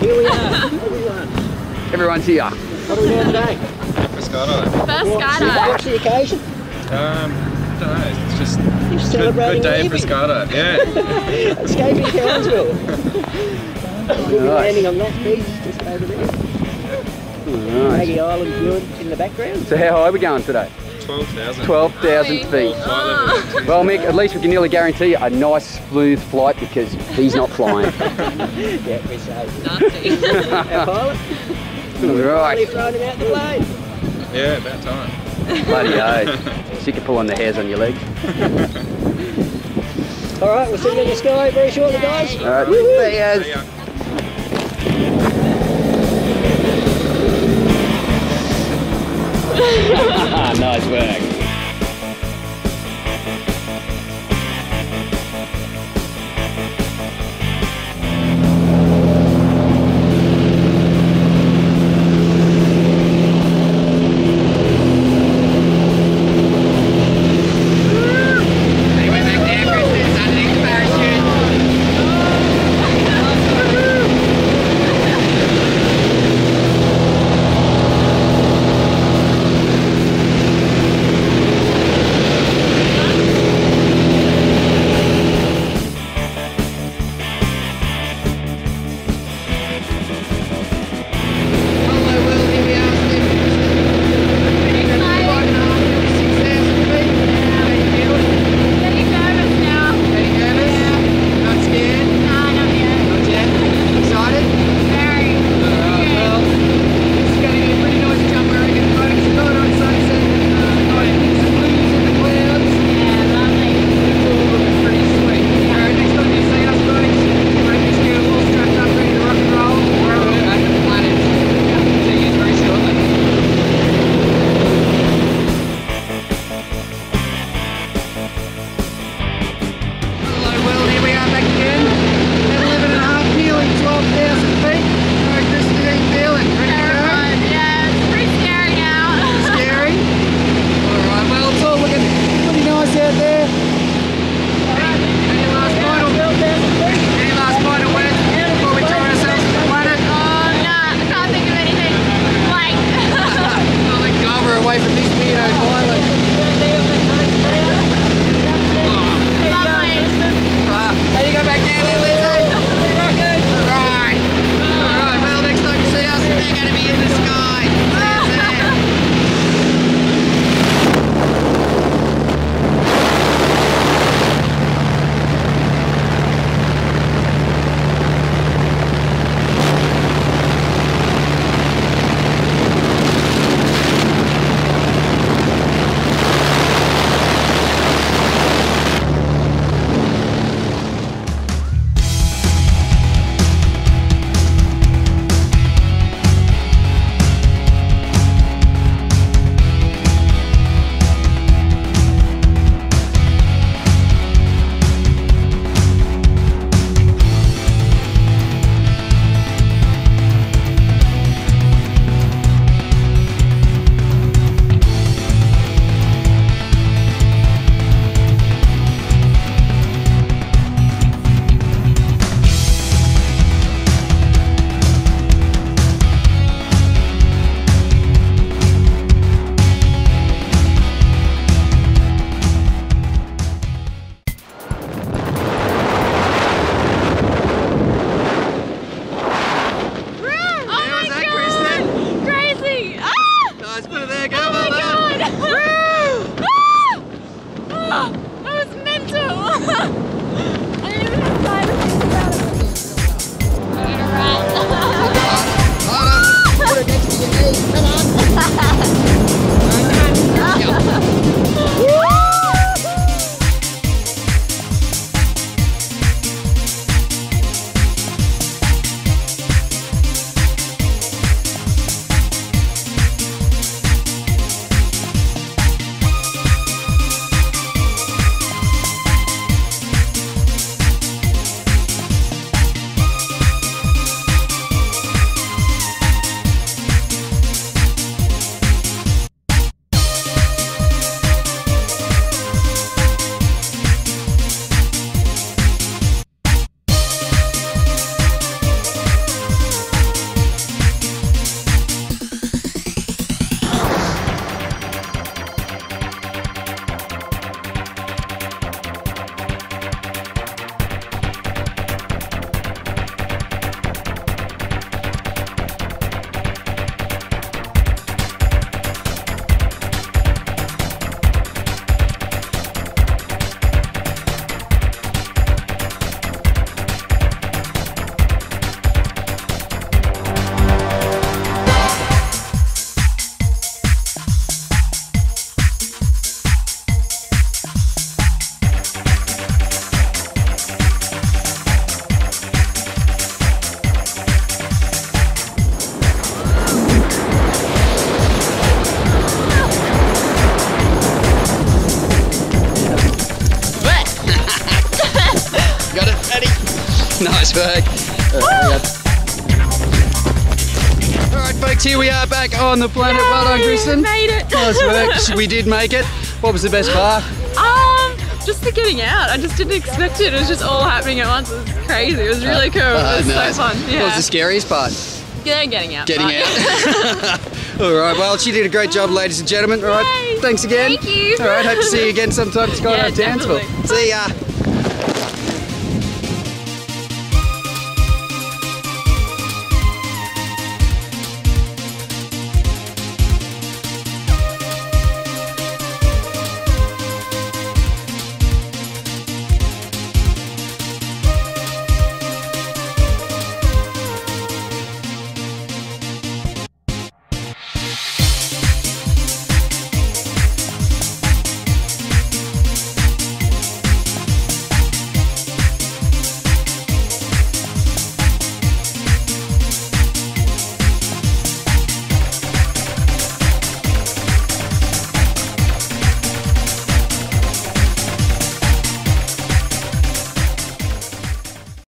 Here we are. Everyone's here. What are we doing today? Pescado. First What's, skydive. what's the occasion? Um, I don't know. It's just You're good, celebrating good day leaving. for Pescado. Yeah. Escaping Townsville. We'll be landing on that beach just over there. Nice. Maggie Island good in the background. So how high are we going today? Twelve thousand. 12,000 feet. Oh, well, Mick, at least we can nearly guarantee a nice, smooth flight because he's not flying. Yeah, we're safe. Nasty. Our pilot, finally right. thrown out the plane. Yeah, about time. Bloody oath. Sick of pulling the hairs on your legs. All right, we'll see you in the sky very shortly, guys. All right. See ya. Ah, nice work. Back. All right, folks, here we are back on the planet. Well done, Kristin. Made it. Nice work. We did make it. What was the best part? Um, just the getting out. I just didn't expect it. It was just all happening at once. It was crazy. It was really cool. Ah, it was nice. so fun. What was the scariest part? yeah, getting out. Getting out. All right, well, she did a great job, ladies and gentlemen. All right, Yay. thanks again. Thank you. All right, hope to see you again sometime at Skydive Yeah, Townsville. definitely. See ya.